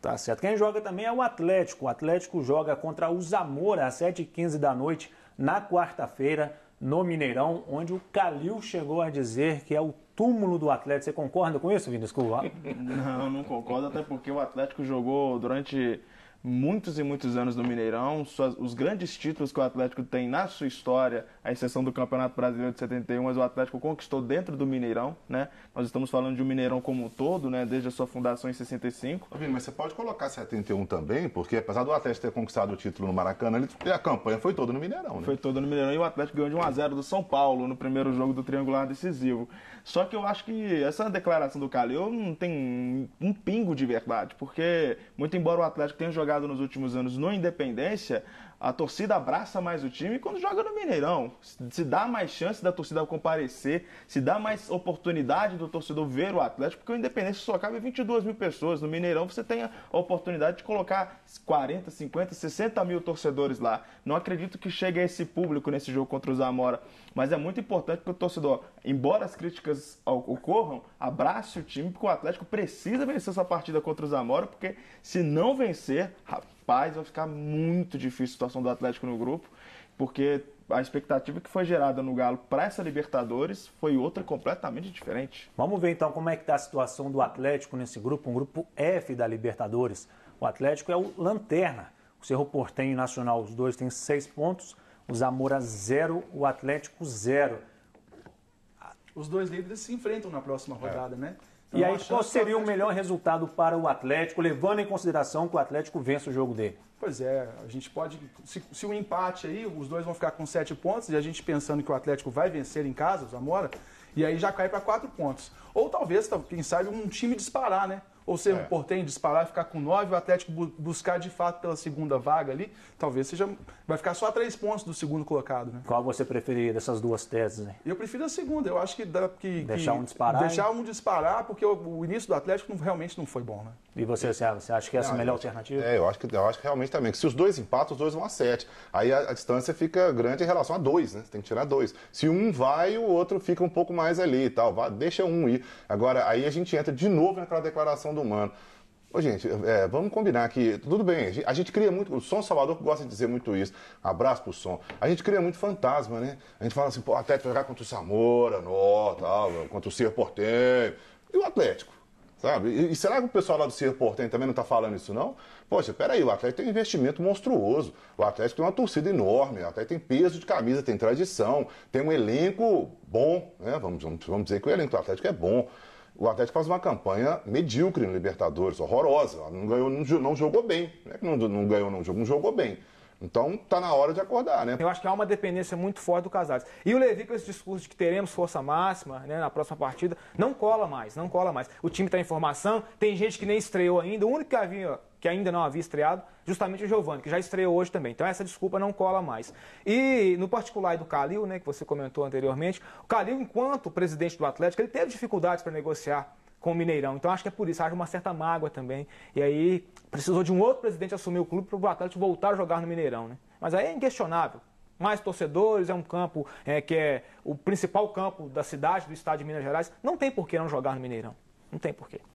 Tá certo. Quem joga também é o Atlético. O Atlético joga contra o Zamora às 7h15 da noite, na quarta-feira, no Mineirão, onde o Calil chegou a dizer que é o túmulo do Atlético. Você concorda com isso, Vinícius? Não, não concordo, até porque o Atlético jogou durante muitos e muitos anos no Mineirão, suas, os grandes títulos que o Atlético tem na sua história, a exceção do Campeonato Brasileiro de 71, mas o Atlético conquistou dentro do Mineirão, né? Nós estamos falando de um Mineirão como um todo, né? Desde a sua fundação em 65. Mas você pode colocar 71 também, porque apesar do Atlético ter conquistado o título no Maracanã, ele, a campanha foi toda no Mineirão, né? Foi toda no Mineirão e o Atlético ganhou de 1 a 0 do São Paulo no primeiro jogo do triangular decisivo. Só que eu acho que essa declaração do Calil não tem um pingo de verdade, porque muito embora o Atlético tenha jogado nos últimos anos no Independência, a torcida abraça mais o time quando joga no Mineirão. Se dá mais chance da torcida comparecer, se dá mais oportunidade do torcedor ver o Atlético, porque o Independência só cabe 22 mil pessoas. No Mineirão você tem a oportunidade de colocar 40, 50, 60 mil torcedores lá. Não acredito que chegue a esse público nesse jogo contra o Zamora, mas é muito importante que o torcedor, embora as críticas ocorram, abrace o time, porque o Atlético precisa vencer essa partida contra o Zamora, porque se não vencer, rapaz, vai ficar muito difícil a situação do Atlético no grupo, porque a expectativa que foi gerada no Galo para essa Libertadores foi outra completamente diferente. Vamos ver então como é que está a situação do Atlético nesse grupo, um grupo F da Libertadores. O Atlético é o lanterna. O Cerro Portenho e Nacional, os dois têm seis pontos. O Zamora zero, o Atlético zero. Os dois líderes se enfrentam na próxima rodada, é. né? Então, e aí, qual seria o melhor resultado para o Atlético, levando em consideração que o Atlético vence o jogo dele? Pois é, a gente pode. Se, se o empate aí, os dois vão ficar com sete pontos, e a gente pensando que o Atlético vai vencer em casa, o Zamora, e aí já cai para quatro pontos. Ou talvez, quem sabe, um time disparar, né? Ou ser é. um portenho disparar, ficar com nove, o Atlético buscar de fato pela segunda vaga ali, talvez seja. Vai ficar só a três pontos do segundo colocado, né? Qual você preferia dessas duas teses? Né? Eu prefiro a segunda. Eu acho que dá que. Deixar que, um disparar. Deixar um disparar, porque o, o início do Atlético não, realmente não foi bom, né? E você, você acha que essa é a melhor alternativa? É, eu acho que, eu acho que realmente também. Que se os dois empatam, os dois vão a sete. Aí a, a, distância fica grande em relação a dois, né? Você tem que tirar dois. Se um vai, o outro fica um pouco mais ali e tal. Vai, deixa um ir. Agora, aí a gente entra de novo naquela declaração do Mano. Ô, gente, é, vamos combinar que, tudo bem, a gente cria muito, o Som Salvador gosta de dizer muito isso, abraço pro Som, a gente cria muito fantasma, né? A gente fala assim, pô, Atlético jogar contra o Samora, nó, tal, contra o Cerro Portenho, e o Atlético? Sabe? E, e, será que o pessoal lá do Cerro Portenho também não está falando isso, não? Poxa, peraí, o Atlético tem um investimento monstruoso. O Atlético tem uma torcida enorme, o Atlético tem peso de camisa, tem tradição, tem um elenco bom, né? Vamos, vamos, vamos dizer que o elenco do Atlético é bom. O Atlético faz uma campanha medíocre no Libertadores, horrorosa. Não ganhou, não, jogou bem. Não é que não, não ganhou, não jogou, não jogou bem. Então tá na hora de acordar, né? Eu acho que há uma dependência muito forte do Casares. E o Levi com esse discurso de que teremos força máxima né, na próxima partida, não cola mais, não cola mais. O time está em formação, tem gente que nem estreou ainda, o único que havia que ainda não havia estreado, justamente o Giovani, que já estreou hoje também. Então essa desculpa não cola mais. E no particular do Calil, né, que você comentou anteriormente, o Calil, enquanto presidente do Atlético, ele teve dificuldades para negociar com o Mineirão. Então acho que é por isso, haja uma certa mágoa também. E aí precisou de um outro presidente assumir o clube para o Atlético voltar a jogar no Mineirão. Né? Mas aí é inquestionável. Mais torcedores, é um campo é, que é o principal campo da cidade, do estado de Minas Gerais. Não tem por que não jogar no Mineirão. Não tem porquê.